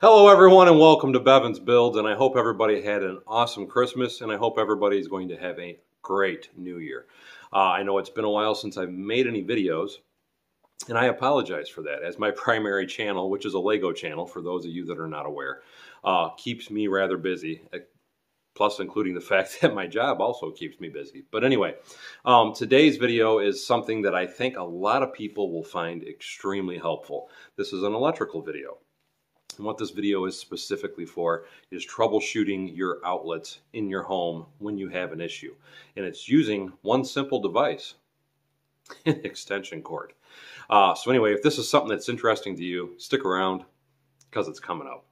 Hello, everyone, and welcome to Bevins Builds. And I hope everybody had an awesome Christmas, and I hope everybody is going to have a great New Year. Uh, I know it's been a while since I've made any videos, and I apologize for that, as my primary channel, which is a Lego channel, for those of you that are not aware, uh, keeps me rather busy. Uh, plus, including the fact that my job also keeps me busy. But anyway, um, today's video is something that I think a lot of people will find extremely helpful. This is an electrical video. And what this video is specifically for is troubleshooting your outlets in your home when you have an issue. And it's using one simple device, an extension cord. Uh, so anyway, if this is something that's interesting to you, stick around because it's coming up.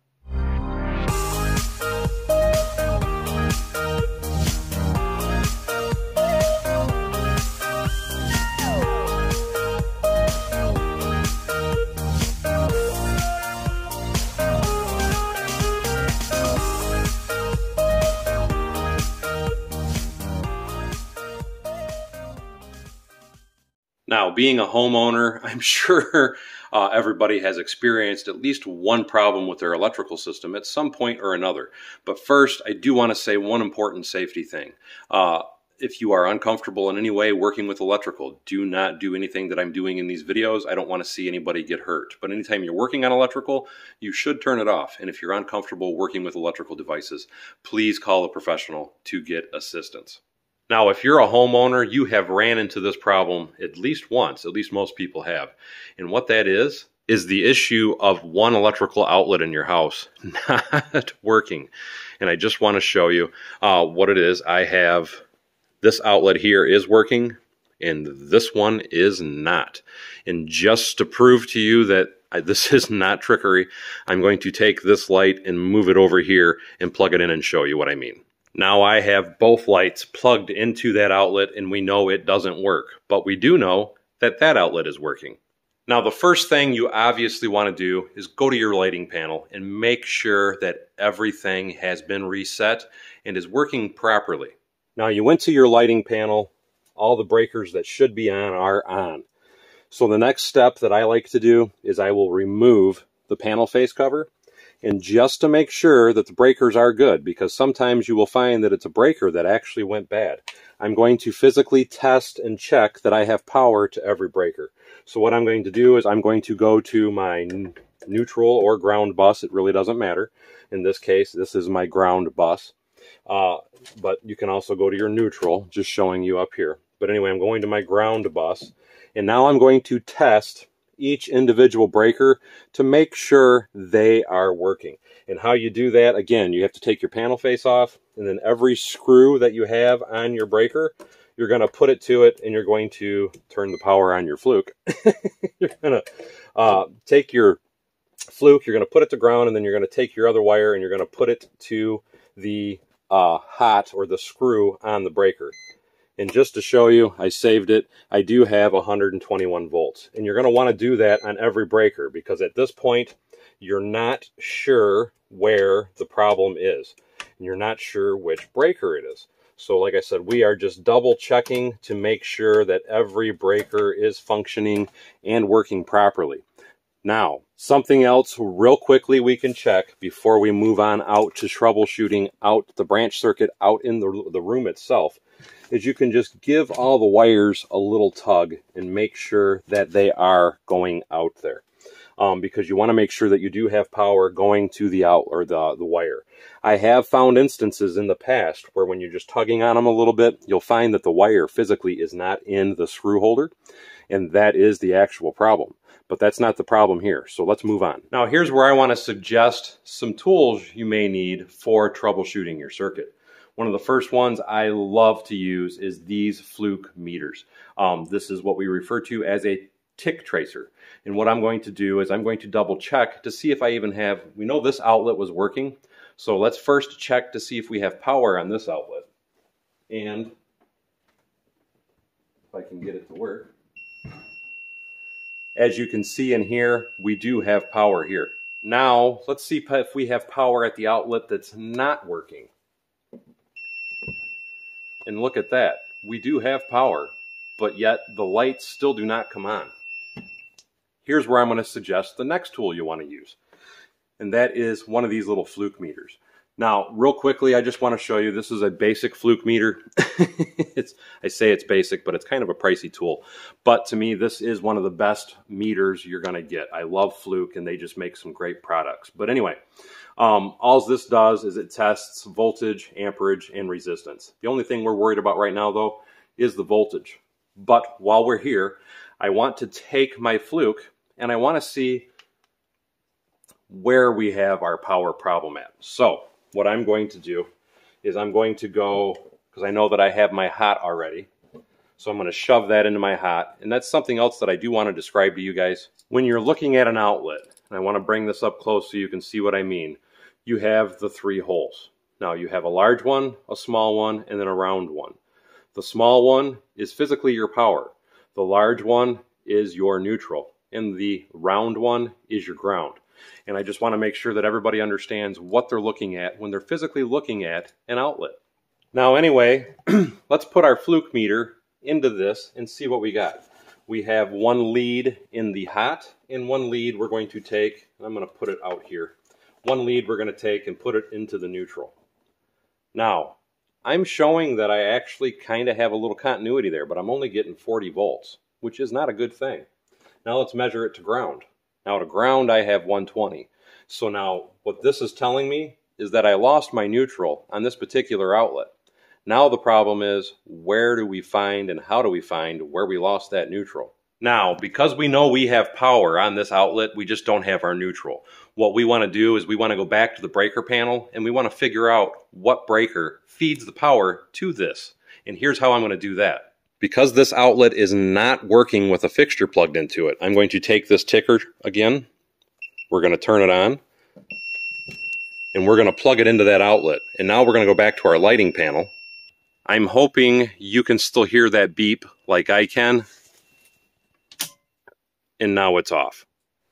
Being a homeowner, I'm sure uh, everybody has experienced at least one problem with their electrical system at some point or another. But first, I do want to say one important safety thing. Uh, if you are uncomfortable in any way working with electrical, do not do anything that I'm doing in these videos. I don't want to see anybody get hurt. But anytime you're working on electrical, you should turn it off. And if you're uncomfortable working with electrical devices, please call a professional to get assistance. Now, if you're a homeowner, you have ran into this problem at least once, at least most people have. And what that is, is the issue of one electrical outlet in your house not working. And I just want to show you uh, what it is. I have this outlet here is working and this one is not. And just to prove to you that I, this is not trickery, I'm going to take this light and move it over here and plug it in and show you what I mean. Now I have both lights plugged into that outlet and we know it doesn't work, but we do know that that outlet is working. Now the first thing you obviously want to do is go to your lighting panel and make sure that everything has been reset and is working properly. Now you went to your lighting panel, all the breakers that should be on are on. So the next step that I like to do is I will remove the panel face cover and just to make sure that the breakers are good, because sometimes you will find that it's a breaker that actually went bad. I'm going to physically test and check that I have power to every breaker. So what I'm going to do is I'm going to go to my neutral or ground bus. It really doesn't matter. In this case, this is my ground bus. Uh, but you can also go to your neutral, just showing you up here. But anyway, I'm going to my ground bus. And now I'm going to test each individual breaker to make sure they are working. And how you do that, again, you have to take your panel face off, and then every screw that you have on your breaker, you're going to put it to it, and you're going to turn the power on your fluke. you're going to uh, take your fluke, you're going to put it to ground, and then you're going to take your other wire, and you're going to put it to the uh, hot or the screw on the breaker. And just to show you, I saved it. I do have 121 volts. And you're going to want to do that on every breaker because at this point, you're not sure where the problem is. And you're not sure which breaker it is. So like I said, we are just double checking to make sure that every breaker is functioning and working properly. Now, something else real quickly we can check before we move on out to troubleshooting out the branch circuit out in the, the room itself is you can just give all the wires a little tug and make sure that they are going out there. Um, because you want to make sure that you do have power going to the out or the, the wire. I have found instances in the past where when you're just tugging on them a little bit, you'll find that the wire physically is not in the screw holder, and that is the actual problem. But that's not the problem here, so let's move on. Now here's where I want to suggest some tools you may need for troubleshooting your circuit. One of the first ones I love to use is these fluke meters. Um, this is what we refer to as a tick tracer. And what I'm going to do is I'm going to double check to see if I even have, we know this outlet was working. So let's first check to see if we have power on this outlet. And if I can get it to work. As you can see in here, we do have power here. Now, let's see if we have power at the outlet that's not working. And look at that. We do have power, but yet the lights still do not come on. Here's where I'm going to suggest the next tool you want to use. and that is one of these little fluke meters. Now, real quickly, I just want to show you, this is a basic fluke meter. it's, I say it's basic, but it's kind of a pricey tool. But to me, this is one of the best meters you're going to get. I love Fluke, and they just make some great products. But anyway, um, all this does is it tests voltage, amperage, and resistance. The only thing we're worried about right now, though, is the voltage. But while we're here, I want to take my Fluke, and I want to see where we have our power problem at. So what I'm going to do is I'm going to go, because I know that I have my hot already, so I'm going to shove that into my hot. And that's something else that I do want to describe to you guys. When you're looking at an outlet, and I want to bring this up close so you can see what I mean, you have the three holes. Now you have a large one, a small one, and then a round one. The small one is physically your power. The large one is your neutral. And the round one is your ground. And I just want to make sure that everybody understands what they're looking at when they're physically looking at an outlet. Now anyway, let's put our fluke meter into this and see what we got. We have one lead in the hot and one lead we're going to take, I'm going to put it out here. One lead we're going to take and put it into the neutral. Now, I'm showing that I actually kind of have a little continuity there, but I'm only getting 40 volts, which is not a good thing. Now let's measure it to ground. Now to ground, I have 120. So now what this is telling me is that I lost my neutral on this particular outlet. Now the problem is where do we find and how do we find where we lost that neutral? Now, because we know we have power on this outlet, we just don't have our neutral. What we want to do is we want to go back to the breaker panel and we want to figure out what breaker feeds the power to this. And here's how I'm going to do that. Because this outlet is not working with a fixture plugged into it, I'm going to take this ticker again. We're going to turn it on. And we're going to plug it into that outlet. And now we're going to go back to our lighting panel. I'm hoping you can still hear that beep like I can. And now it's off.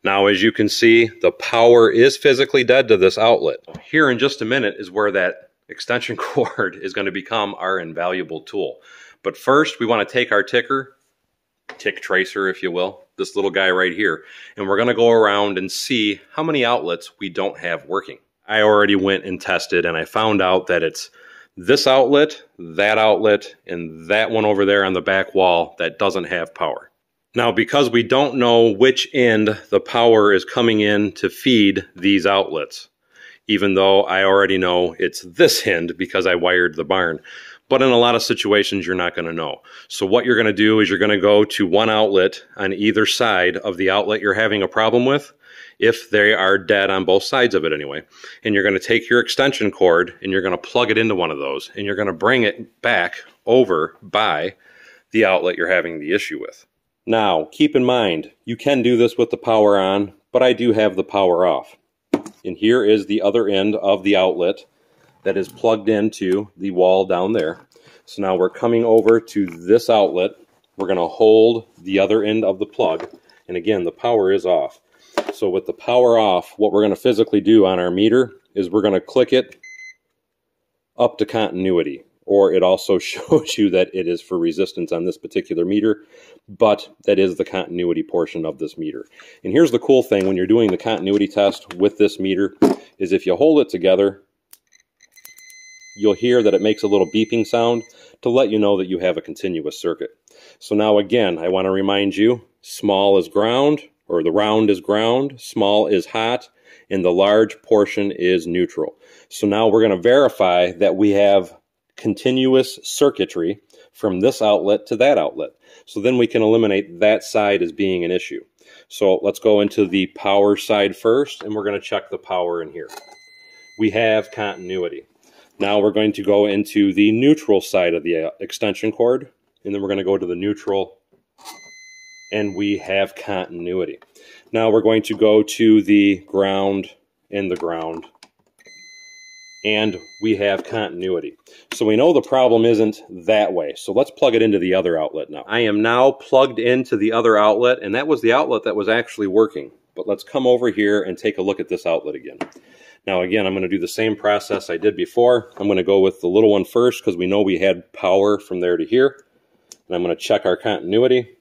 Now, as you can see, the power is physically dead to this outlet. Here in just a minute is where that extension cord is going to become our invaluable tool. But first, we want to take our ticker, tick tracer, if you will, this little guy right here, and we're going to go around and see how many outlets we don't have working. I already went and tested, and I found out that it's this outlet, that outlet, and that one over there on the back wall that doesn't have power. Now, because we don't know which end the power is coming in to feed these outlets, even though I already know it's this end because I wired the barn, but in a lot of situations, you're not going to know. So what you're going to do is you're going to go to one outlet on either side of the outlet you're having a problem with, if they are dead on both sides of it anyway. And you're going to take your extension cord and you're going to plug it into one of those and you're going to bring it back over by the outlet you're having the issue with. Now, keep in mind, you can do this with the power on, but I do have the power off. And here is the other end of the outlet that is plugged into the wall down there. So now we're coming over to this outlet. We're going to hold the other end of the plug. And again, the power is off. So with the power off, what we're going to physically do on our meter is we're going to click it up to continuity. Or it also shows you that it is for resistance on this particular meter, but that is the continuity portion of this meter. And here's the cool thing when you're doing the continuity test with this meter, is if you hold it together, you'll hear that it makes a little beeping sound to let you know that you have a continuous circuit. So now again, I want to remind you, small is ground, or the round is ground, small is hot, and the large portion is neutral. So now we're going to verify that we have continuous circuitry from this outlet to that outlet. So then we can eliminate that side as being an issue. So let's go into the power side first, and we're going to check the power in here. We have continuity. Now we're going to go into the neutral side of the uh, extension cord, and then we're going to go to the neutral, and we have continuity. Now we're going to go to the ground and the ground, and we have continuity. So we know the problem isn't that way. So let's plug it into the other outlet now. I am now plugged into the other outlet, and that was the outlet that was actually working. But let's come over here and take a look at this outlet again. Now again, I'm going to do the same process I did before. I'm going to go with the little one first because we know we had power from there to here. And I'm going to check our continuity.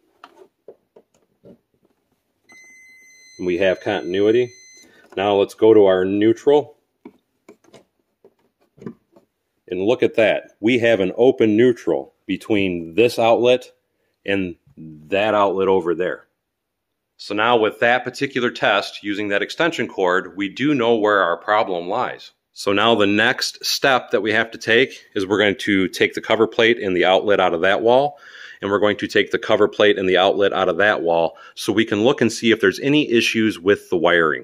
And we have continuity. Now let's go to our neutral. And look at that. We have an open neutral between this outlet and that outlet over there. So now with that particular test, using that extension cord, we do know where our problem lies. So now the next step that we have to take is we're going to take the cover plate and the outlet out of that wall, and we're going to take the cover plate and the outlet out of that wall so we can look and see if there's any issues with the wiring.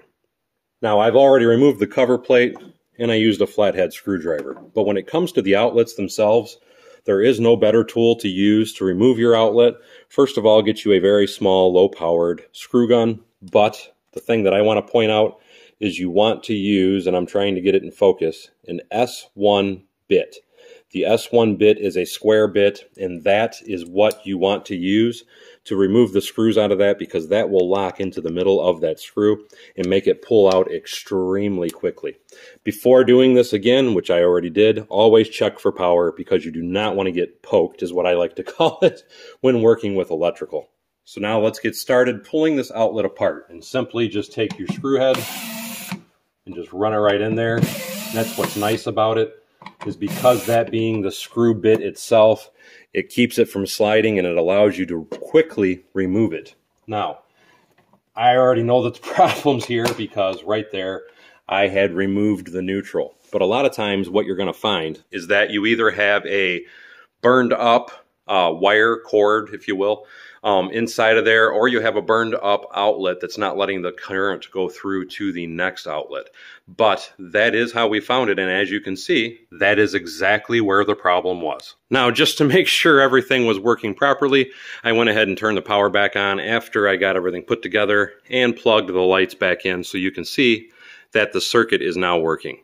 Now I've already removed the cover plate and I used a flathead screwdriver. But when it comes to the outlets themselves, there is no better tool to use to remove your outlet. First of all, get you a very small, low-powered screw gun. But the thing that I want to point out is you want to use, and I'm trying to get it in focus, an S1 bit. The S1 bit is a square bit, and that is what you want to use to remove the screws out of that because that will lock into the middle of that screw and make it pull out extremely quickly. Before doing this again, which I already did, always check for power because you do not want to get poked, is what I like to call it, when working with electrical. So now let's get started pulling this outlet apart and simply just take your screw head and just run it right in there. That's what's nice about it is because that being the screw bit itself, it keeps it from sliding and it allows you to quickly remove it. Now, I already know that the problem's here because right there, I had removed the neutral. But a lot of times what you're going to find is that you either have a burned up uh, wire cord, if you will, um, inside of there, or you have a burned up outlet that's not letting the current go through to the next outlet. But that is how we found it, and as you can see, that is exactly where the problem was. Now, just to make sure everything was working properly, I went ahead and turned the power back on after I got everything put together and plugged the lights back in so you can see that the circuit is now working.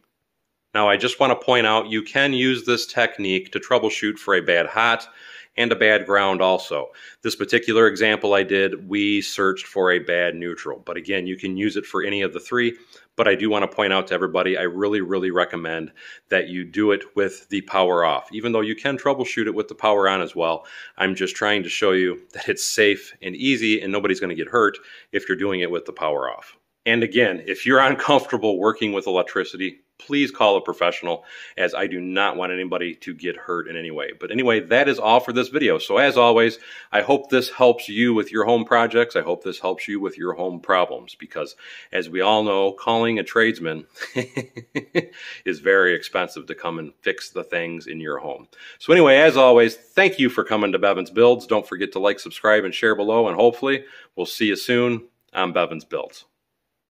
Now, I just want to point out you can use this technique to troubleshoot for a bad hot, and a bad ground also. This particular example I did, we searched for a bad neutral. But again, you can use it for any of the three. But I do want to point out to everybody, I really, really recommend that you do it with the power off. Even though you can troubleshoot it with the power on as well, I'm just trying to show you that it's safe and easy and nobody's going to get hurt if you're doing it with the power off. And again, if you're uncomfortable working with electricity, please call a professional as I do not want anybody to get hurt in any way. But anyway, that is all for this video. So as always, I hope this helps you with your home projects. I hope this helps you with your home problems because as we all know, calling a tradesman is very expensive to come and fix the things in your home. So anyway, as always, thank you for coming to Bevins Builds. Don't forget to like, subscribe, and share below, and hopefully we'll see you soon on Bevins Builds.